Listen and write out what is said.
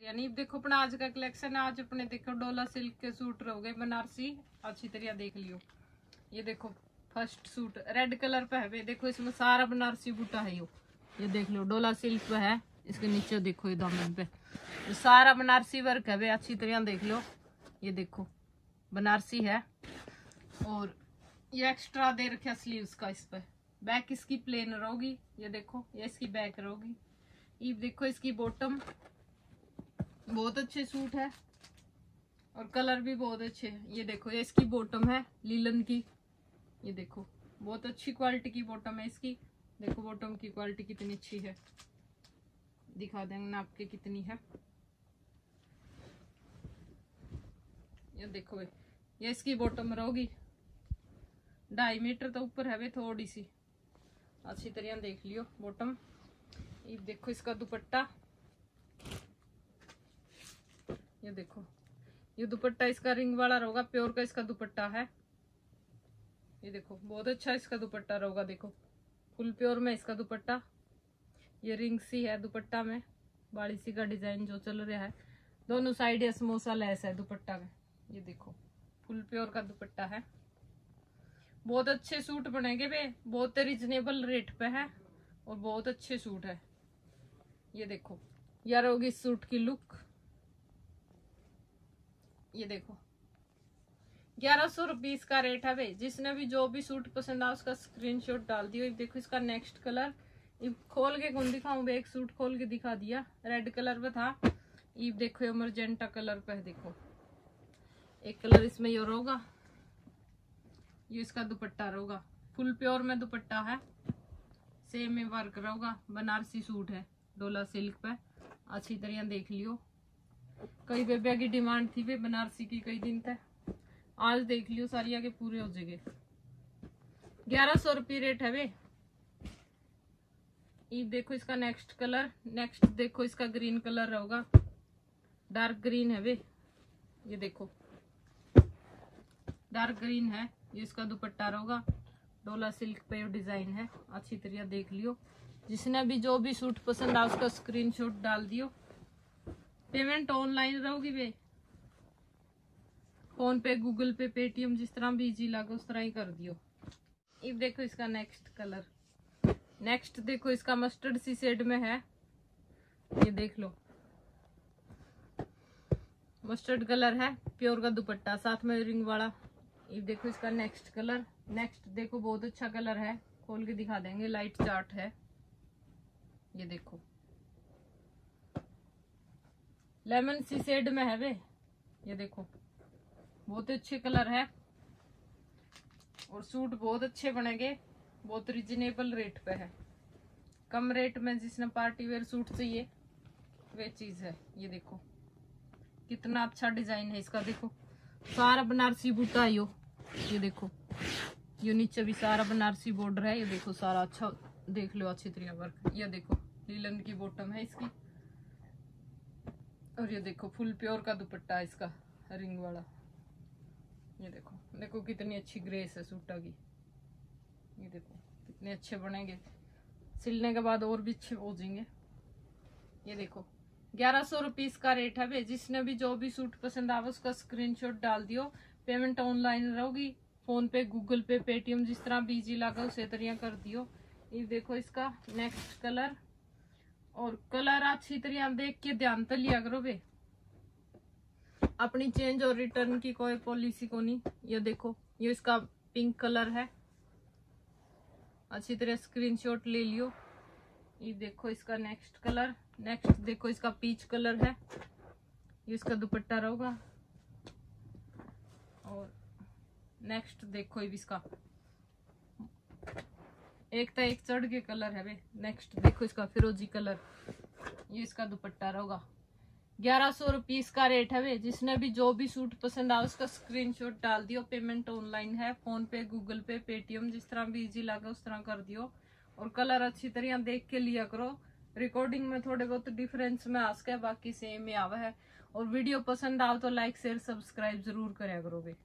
यानी देखो अपना आज का कलेक्शन आज अपने देखो डोला सिल्क के सूट रहोगे, बनारसी। अच्छी तरह देख लियो। ये देखो फ़र्स्ट सूट रेड कलर पे है। देखो इसमें सारा बनारसी बूटा है यो। ये देख लो डोला सिल्क पे है। इसके नीचे देखो ये दामन पे। ये सारा बनारसी वर्क है अच्छी तरह देख लो ये देखो, बनारसी है। और ये एक्स्ट्रा दे रखे स्लीव्स का इस पे। बैक इसकी प्लेन रहोगी। ये देखो, ये इसकी बैक रहोगी। ये देखो इसकी बॉटम बहुत अच्छे सूट है। और कलर भी बहुत अच्छे है। ये देखो, ये इसकी बॉटम है, लीलन की। ये देखो, बहुत अच्छी क्वालिटी की बॉटम है इसकी। देखो बॉटम की क्वालिटी कितनी अच्छी है। दिखा देंगे नाप के कितनी है। ये देखो ये इसकी बॉटम रहोगी। ढाई मीटर तो ऊपर है वे थोड़ी सी। अच्छी तरह देख लियो बॉटम ये देखो इसका दुपट्टा। ये देखो। ये दुपट्टा इसका रिंग वाला रहेगा, प्योर का इसका दुपट्टा है। ये देखो, बहुत अच्छा इसका दुपट्टा रहेगा, देखो। फुल प्योर में इसका दुपट्टा। ये रिंग सी है दुपट्टा में बाड़ी सी का डिज़ाइन जो चल रहा है। दोनों साइड ये समोसा लेस है दुपट्टा में। ये देखो, फुल प्योर का दुपट्टा है। बहुत अच्छे सूट बनेंगे वे बहुत रिजनेबल रेट पे है और बहुत अच्छे सूट है। ये देखो, यार होगी इस सूट की लुक ये देखो। ग्यारह सौ रुपीज़ का रेट है भाई जिसने भी जो भी सूट पसंद आ उसका स्क्रीनशॉट डाल दियो। देखो इसका नेक्स्ट कलर खोल के कौन दिखाऊँ? एक सूट खोल के दिखा दिया। रेड कलर पे था। ये देखो एमरजेंटा कलर पे देखो। एक कलर इसमें ये होगा। ये इसका दुपट्टा रहेगा। फुल प्योर में दुपट्टा है। सेम में वर्क रहेगा। बनारसी सूट है। डोला सिल्क पे। अच्छी तरह देख लियो। कई बेबिया की डिमांड थी बनारसी की कई दिन तक। आज देख लियो, सारी आगे पूरे हो जाएँगे। ग्यारह सौ रुपये रेट है वे। ये देखो इसका नेक्स्ट कलर नेक्स्ट देखो इसका ग्रीन कलर रहेगा डार्क ग्रीन है वे। ये देखो। डार्क ग्रीन है, ये इसका दुपट्टा रहेगा डोला सिल्क पे डिज़ाइन है। अच्छी तरह देख लियो। जिसने भी जो भी सूट पसंद आ उसका स्क्रीनशॉट डाल दियो। पेमेंट ऑनलाइन रहोगी वे PhonePe, Google Pay, Paytm, जिस तरह भी जी लगे, उस तरह ही कर दियो। अब देखो इसका नेक्स्ट कलर नेक्स्ट देखो इसका मस्टर्ड सी शेड में है। ये देख लो। मस्टर्ड कलर है प्योर का दुपट्टा, साथ में रिंग वाला। ये देखो इसका नेक्स्ट कलर नेक्स्ट देखो बहुत अच्छा कलर है। खोल के दिखा देंगे लाइट चार्ट है। ये देखो। लेमन सी शेड में है वे। ये देखो, बहुत अच्छे कलर है। और सूट बहुत अच्छे बनेंगे, बहुत रिजनेबल रेट पे है। कम रेट में जिसने पार्टी वेयर सूट चाहिए, वे चीज़ है। ये देखो, कितना अच्छा डिज़ाइन है इसका, देखो। सारा बनारसी बूटा यो। ये देखो, ये नीचे भी सारा बनारसी बॉर्डर है। ये देखो, सारा अच्छा देख लो, अच्छी तरह वर्क ये देखो लीलन की बॉटम है इसकी। और ये देखो, फुल प्योर का दुपट्टा है इसका, रिंग वाला। ये देखो देखो कितनी अच्छी ग्रेस है सूटा की। ये देखो, कितने अच्छे बनेंगे। सिलने के बाद और भी अच्छे हो जाएँगे। ये देखो, ग्यारह सौ रुपीज़ का रेट है भाई। जिसने भी जो भी सूट पसंद आवे, उसका स्क्रीनशॉट डाल दियो। पेमेंट ऑनलाइन रहोगी। PhonePe Google Pay Paytm जिस तरह बीजी लगा, उसे तरह कर दियो। ये देखो इसका नेक्स्ट कलर और कलर अच्छी तरह देख के ध्यान तो लिया करो बे। अपनी चेंज और रिटर्न की कोई पॉलिसी को नहीं। ये देखो, ये इसका पिंक कलर है। अच्छी तरह स्क्रीनशॉट ले लियो। ये देखो इसका नेक्स्ट कलर नेक्स्ट देखो इसका पीच कलर है। ये इसका दुपट्टा रहेगा। और नेक्स्ट देखो ये इसका। एक तो एक चढ़ के कलर है नेक्स्ट देखो इसका फिरोजी कलर। ये इसका दुपट्टा रहेगा। ग्यारह सौ रुपीज़ का रेट है वे जिसने भी जो भी सूट पसंद आ उसका स्क्रीनशॉट डाल दियो। पेमेंट ऑनलाइन है PhonePe Google Pay Paytm जिस तरह भी इजी लगा उस तरह कर दियो। और कलर अच्छी तरह देख के लिया करो। रिकॉर्डिंग में थोड़े बहुत डिफरेंस में आ सके बाकी सेम ही आवा है। और वीडियो पसंद आओ तो लाइक शेयर सब्सक्राइब ज़रूर करा करोगे